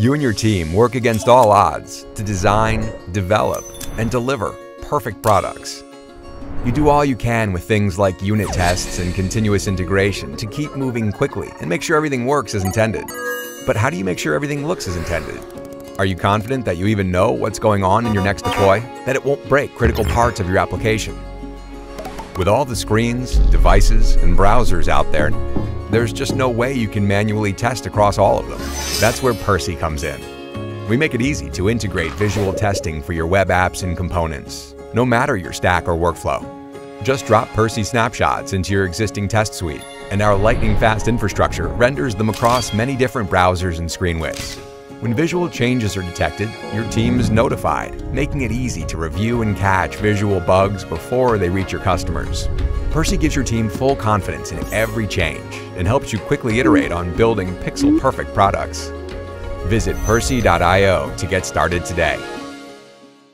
You and your team work against all odds to design, develop, and deliver perfect products. You do all you can with things like unit tests and continuous integration to keep moving quickly and make sure everything works as intended. But how do you make sure everything looks as intended? Are you confident that you even know what's going on in your next deploy? That it won't break critical parts of your application? With all the screens, devices, and browsers out there, there's just no way you can manually test across all of them. That's where Percy comes in. We make it easy to integrate visual testing for your web apps and components, no matter your stack or workflow. Just drop Percy snapshots into your existing test suite, and our lightning-fast infrastructure renders them across many different browsers and screen widths. When visual changes are detected, your team is notified, making it easy to review and catch visual bugs before they reach your customers. Percy gives your team full confidence in every change and helps you quickly iterate on building pixel-perfect products. Visit Percy.io to get started today.